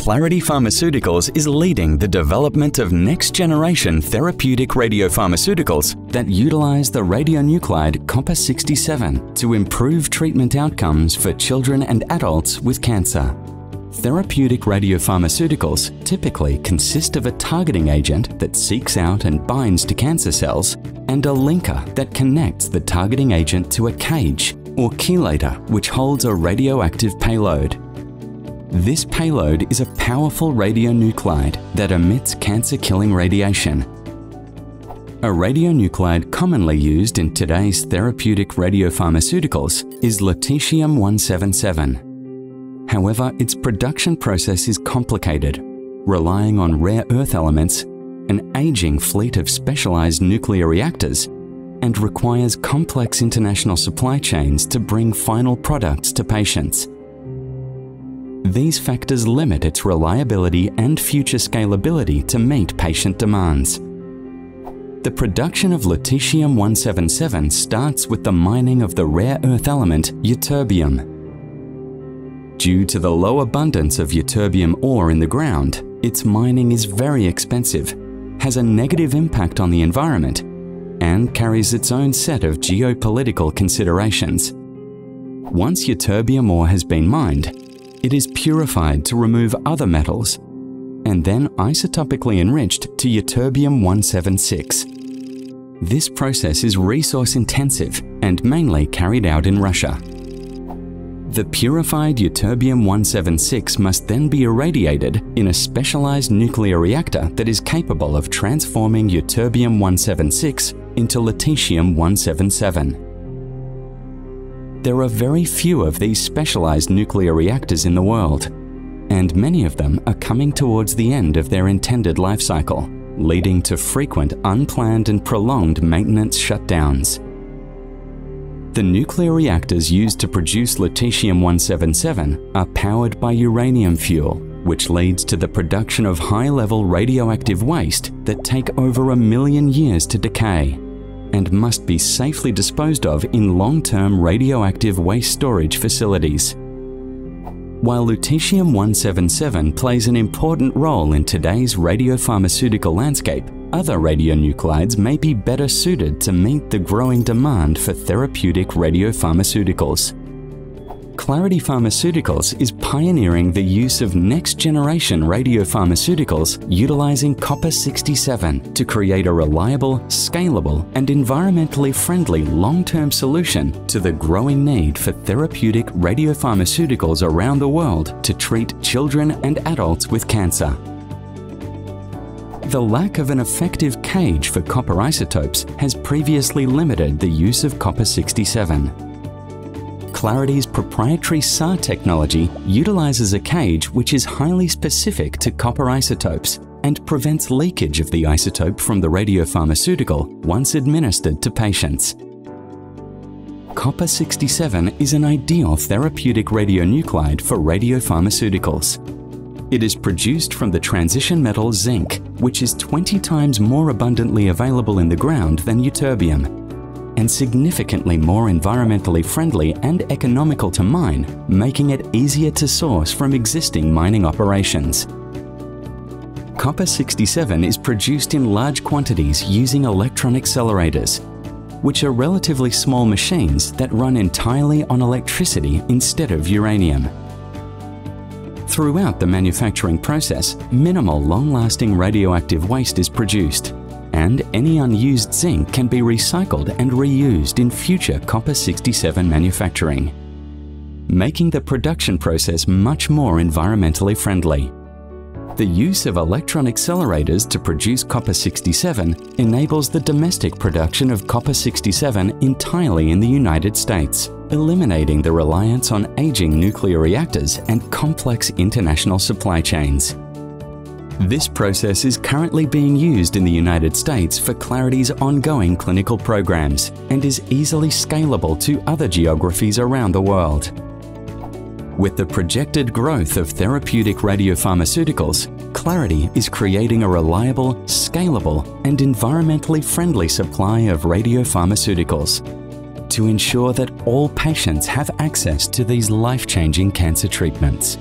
Clarity Pharmaceuticals is leading the development of next generation therapeutic radiopharmaceuticals that utilize the radionuclide copper 67 to improve treatment outcomes for children and adults with cancer. Therapeutic radiopharmaceuticals typically consist of a targeting agent that seeks out and binds to cancer cells and a linker that connects the targeting agent to a cage or chelator which holds a radioactive payload. This payload is a powerful radionuclide that emits cancer-killing radiation. A radionuclide commonly used in today's therapeutic radiopharmaceuticals is lutetium-177. However, its production process is complicated, relying on rare earth elements, an aging fleet of specialized nuclear reactors, and requires complex international supply chains to bring final products to patients. These factors limit its reliability and future scalability to meet patient demands. The production of lutetium-177 starts with the mining of the rare earth element ytterbium. Due to the low abundance of ytterbium ore in the ground, its mining is very expensive, has a negative impact on the environment, and carries its own set of geopolitical considerations. Once ytterbium ore has been mined, it is purified to remove other metals and then isotopically enriched to ytterbium-176. This process is resource intensive and mainly carried out in Russia. The purified ytterbium-176 must then be irradiated in a specialized nuclear reactor that is capable of transforming ytterbium-176 into lutetium-177. There are very few of these specialized nuclear reactors in the world, and many of them are coming towards the end of their intended life cycle, leading to frequent unplanned and prolonged maintenance shutdowns. The nuclear reactors used to produce lutetium-177 are powered by uranium fuel, which leads to the production of high-level radioactive waste that take over a million years to decay and must be safely disposed of in long-term radioactive waste storage facilities. While lutetium-177 plays an important role in today's radiopharmaceutical landscape, other radionuclides may be better suited to meet the growing demand for therapeutic radiopharmaceuticals. Clarity Pharmaceuticals is pioneering the use of next-generation radiopharmaceuticals utilizing copper-67 to create a reliable, scalable, and environmentally friendly long-term solution to the growing need for therapeutic radiopharmaceuticals around the world to treat children and adults with cancer. The lack of an effective cage for copper isotopes has previously limited the use of copper-67. Clarity's proprietary SAR technology utilizes a cage which is highly specific to copper isotopes and prevents leakage of the isotope from the radiopharmaceutical once administered to patients. Copper-67 is an ideal therapeutic radionuclide for radiopharmaceuticals. It is produced from the transition metal zinc, which is 20 times more abundantly available in the ground than ytterbium and significantly more environmentally friendly and economical to mine, making it easier to source from existing mining operations. Copper-67 is produced in large quantities using electron accelerators, which are relatively small machines that run entirely on electricity instead of uranium. Throughout the manufacturing process, minimal long-lasting radioactive waste is produced, and any unused zinc can be recycled and reused in future copper-67 manufacturing, making the production process much more environmentally friendly. The use of electron accelerators to produce copper-67 enables the domestic production of copper-67 entirely in the United States, eliminating the reliance on aging nuclear reactors and complex international supply chains. This process is currently being used in the United States for Clarity's ongoing clinical programs and is easily scalable to other geographies around the world. With the projected growth of therapeutic radiopharmaceuticals, Clarity is creating a reliable, scalable, and environmentally friendly supply of radiopharmaceuticals to ensure that all patients have access to these life-changing cancer treatments.